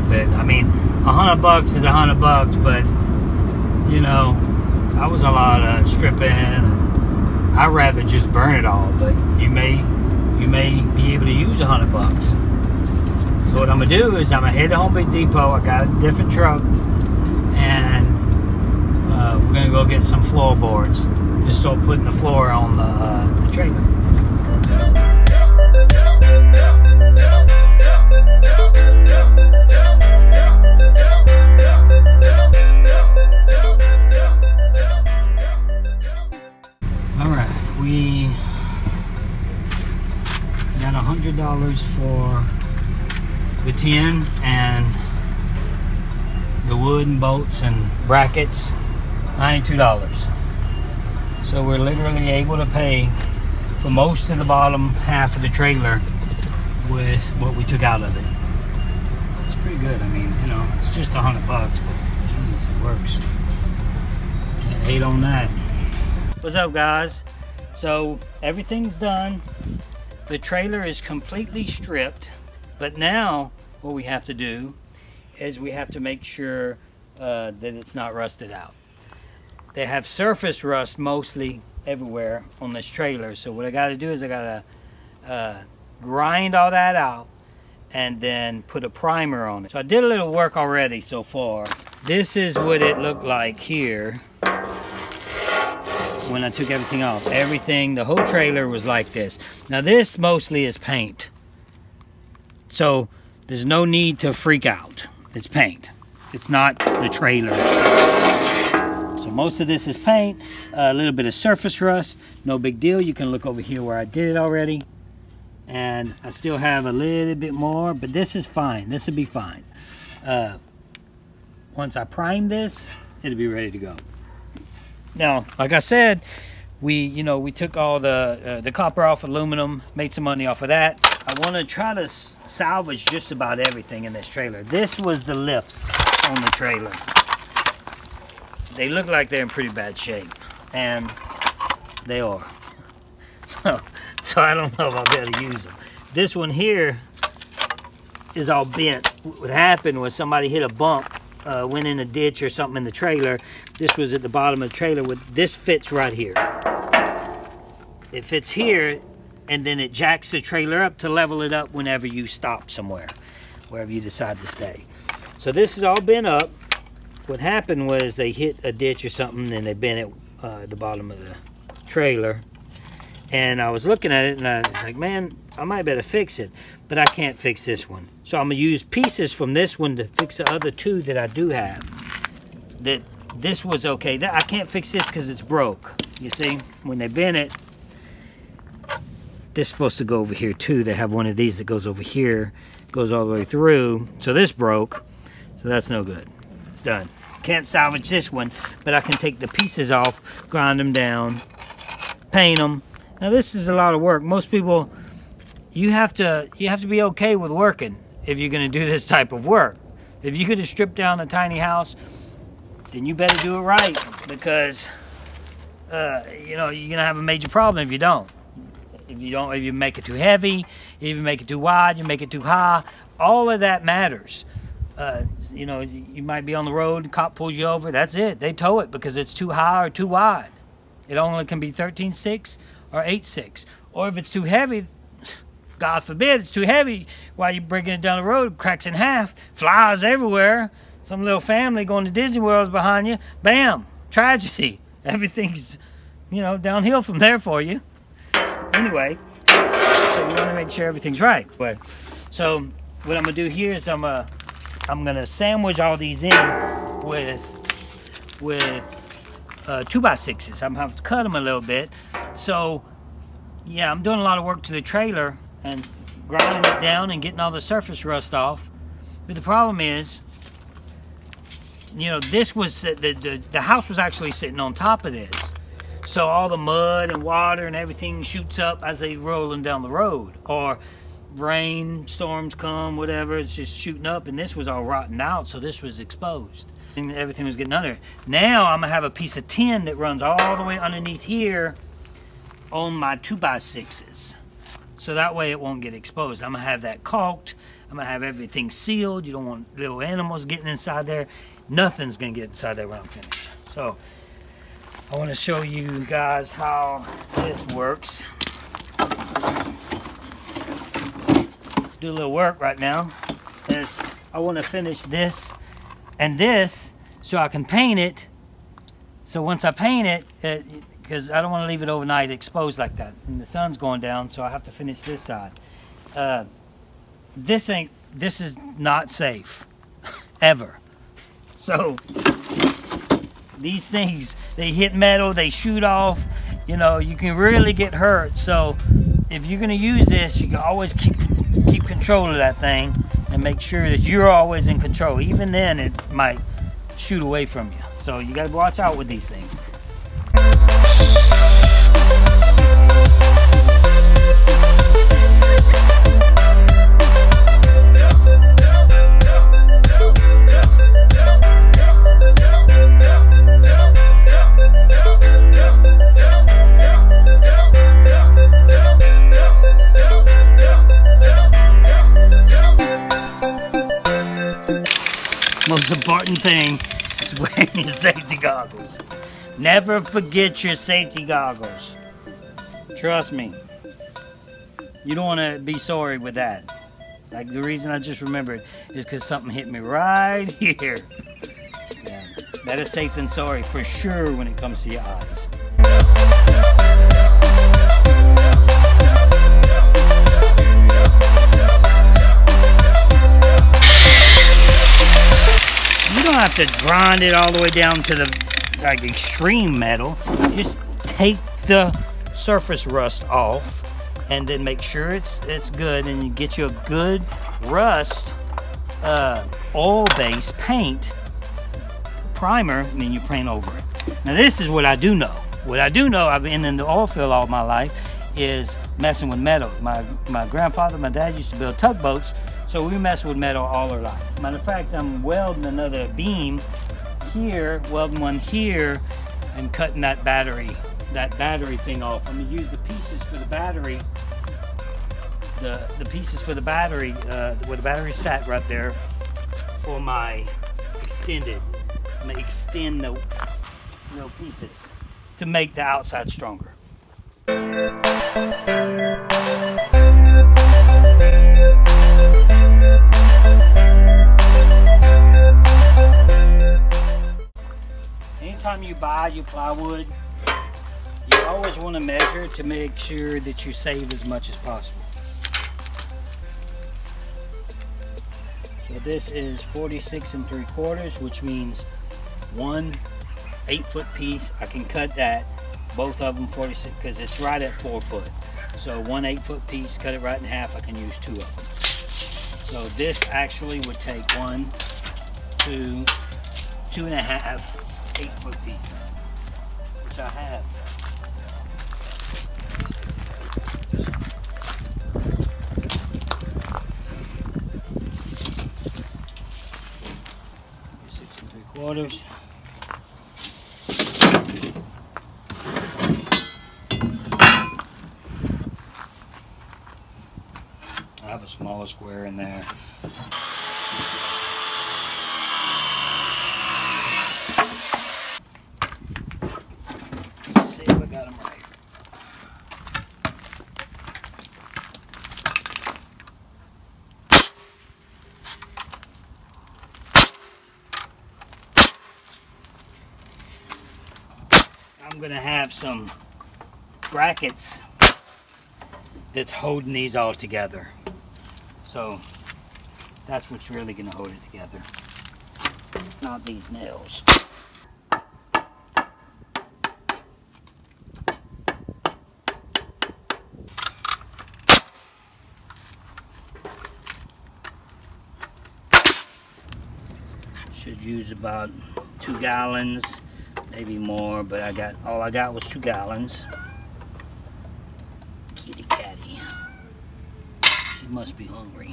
worth it. I mean, a hundred bucks is a hundred bucks, but you know, that was a lot of stripping. I'd rather just burn it all, but you may you may be able to use a hundred bucks. So what I'm gonna do is I'm gonna head to Home Depot. I got a different truck, and uh, we're gonna go get some floorboards to start putting the floor on the, uh, the trailer. The tin and the wood and bolts and brackets, ninety-two dollars. So we're literally able to pay for most of the bottom half of the trailer with what we took out of it. It's pretty good. I mean, you know, it's just a hundred bucks, but geez, it works. Can't hate on that. What's up, guys? So everything's done. The trailer is completely stripped, but now what we have to do is we have to make sure uh, that it's not rusted out. They have surface rust mostly everywhere on this trailer. So what I got to do is I got to uh, grind all that out and then put a primer on it. So I did a little work already so far. This is what it looked like here when I took everything off. Everything, the whole trailer was like this. Now this mostly is paint. So there's no need to freak out. It's paint. It's not the trailer. So most of this is paint, a little bit of surface rust, no big deal. You can look over here where I did it already. And I still have a little bit more, but this is fine. This will be fine. Uh, once I prime this, it'll be ready to go. Now, like I said, we, you know, we took all the uh, the copper off aluminum, made some money off of that. I want to try to salvage just about everything in this trailer. This was the lifts on the trailer. They look like they're in pretty bad shape, and they are. So, so I don't know if I'll be able to use them. This one here is all bent. What happened was somebody hit a bump uh, went in a ditch or something in the trailer. This was at the bottom of the trailer. With this fits right here. It fits here, and then it jacks the trailer up to level it up whenever you stop somewhere, wherever you decide to stay. So this is all bent up. What happened was they hit a ditch or something, and they bent it uh, at the bottom of the trailer. And I was looking at it, and I was like, man, I might better fix it, but I can't fix this one. So I'm gonna use pieces from this one to fix the other two that I do have. That this was okay. That I can't fix this because it's broke. You see, when they bent it, this is supposed to go over here too. They have one of these that goes over here, goes all the way through. So this broke, so that's no good. It's done. Can't salvage this one, but I can take the pieces off, grind them down, paint them, now this is a lot of work. Most people, you have to you have to be okay with working if you're going to do this type of work. If you're to strip down a tiny house, then you better do it right because uh, you know you're going to have a major problem if you don't. If you don't, if you make it too heavy, if you make it too wide, you make it too high. All of that matters. Uh, you know, you might be on the road, cop pulls you over. That's it. They tow it because it's too high or too wide. It only can be 13.6 or 8.6. Or if it's too heavy, God forbid it's too heavy while you're breaking it down the road, cracks in half, flies everywhere. Some little family going to Disney World is behind you. Bam, tragedy. Everything's, you know, downhill from there for you. Anyway, so we want to make sure everything's right. But so what I'm gonna do here is I'm uh, I'm gonna sandwich all these in with with uh, two by sixes. I'm gonna have to cut them a little bit. So yeah, I'm doing a lot of work to the trailer and grinding it down and getting all the surface rust off. But the problem is, you know, this was the, the, the house was actually sitting on top of this. So all the mud and water and everything shoots up as they rolling down the road. Or rain, storms come, whatever, it's just shooting up and this was all rotten out, so this was exposed. And everything was getting under. Now I'm gonna have a piece of tin that runs all the way underneath here on my 2x6s. So that way it won't get exposed. I'm gonna have that caulked. I'm gonna have everything sealed. You don't want little animals getting inside there. Nothing's gonna get inside there when I'm finished. So I wanna show you guys how this works. Do a little work right now. Is I wanna finish this and this so I can paint it. So once I paint it, because I don't want to leave it overnight exposed like that. And the sun's going down, so I have to finish this side. Uh, this ain't, this is not safe, ever. So these things, they hit metal, they shoot off, you know, you can really get hurt. So if you're gonna use this, you can always keep keep control of that thing and make sure that you're always in control. Even then, it might shoot away from you. So you gotta watch out with these things. Your safety goggles. Never forget your safety goggles. Trust me. You don't want to be sorry with that. Like the reason I just remembered is because something hit me right here. Yeah, better safe than sorry for sure when it comes to your eyes. Don't have to grind it all the way down to the like extreme metal. Just take the surface rust off and then make sure it's it's good and you get you a good rust uh, oil base paint primer and then you paint over it. Now this is what I do know. What I do know, I've been in the oil field all my life, is messing with metal. My, my grandfather, my dad used to build tugboats so we mess with metal all our life. Matter of fact, I'm welding another beam here, welding one here, and cutting that battery, that battery thing off. I'm gonna use the pieces for the battery, the, the pieces for the battery, uh, where the battery sat right there, for my extended. I'm gonna extend the little pieces to make the outside stronger. Anytime you buy your plywood, you always want to measure to make sure that you save as much as possible. So this is 46 and 3 quarters, which means one 8 foot piece. I can cut that, both of them 46, because it's right at 4 foot. So one 8 foot piece, cut it right in half, I can use two of them. So this actually would take one, two, two and a half, eight foot pieces, which I have. Six and three quarters. I have a smaller square in there. I'm gonna have some brackets that's holding these all together. So that's what's really gonna hold it together, not these nails. Should use about two gallons maybe more, but I got all I got was two gallons. She must be hungry.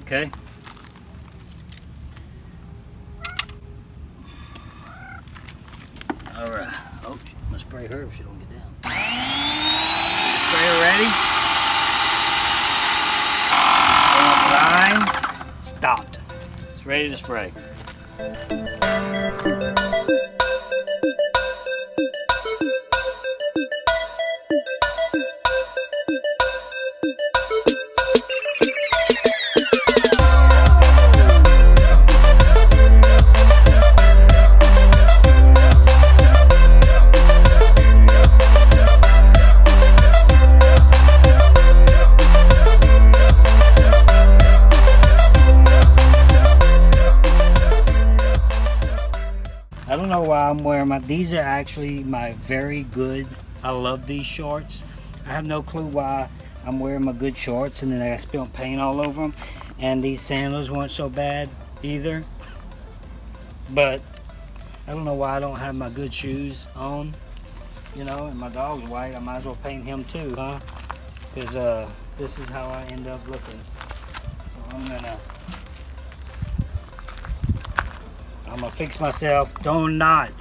Okay. Alright. Oh, I'm spray her if she don't get down. Spray her ready? stopped. It's ready to spray. I'm wearing my, these are actually my very good, I love these shorts. I have no clue why I'm wearing my good shorts and then I spilled paint all over them. And these sandals weren't so bad either. But I don't know why I don't have my good shoes on. You know, and my dog's white, I might as well paint him too, huh? Because uh, this is how I end up looking. So I'm gonna I'm gonna fix myself. Do not.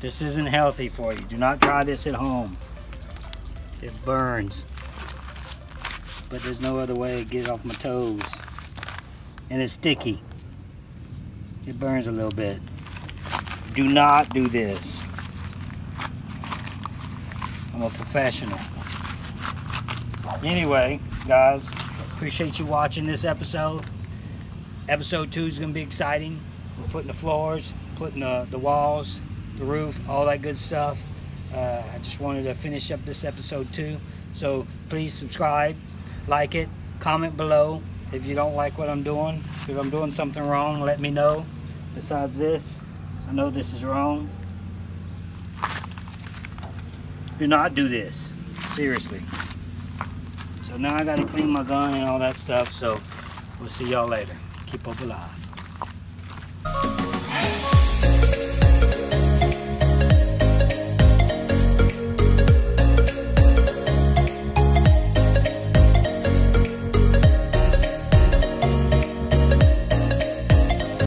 This isn't healthy for you. Do not try this at home. It burns. But there's no other way to get it off my toes. And it's sticky. It burns a little bit. Do not do this. I'm a professional. Anyway, guys, appreciate you watching this episode. Episode two is gonna be exciting. We're putting the floors, putting the, the walls, the roof, all that good stuff. Uh, I just wanted to finish up this episode too. So please subscribe, like it, comment below if you don't like what I'm doing. If I'm doing something wrong, let me know. Besides this, I know this is wrong. Do not do this. Seriously. So now I gotta clean my gun and all that stuff. So we'll see y'all later. Keep up alive.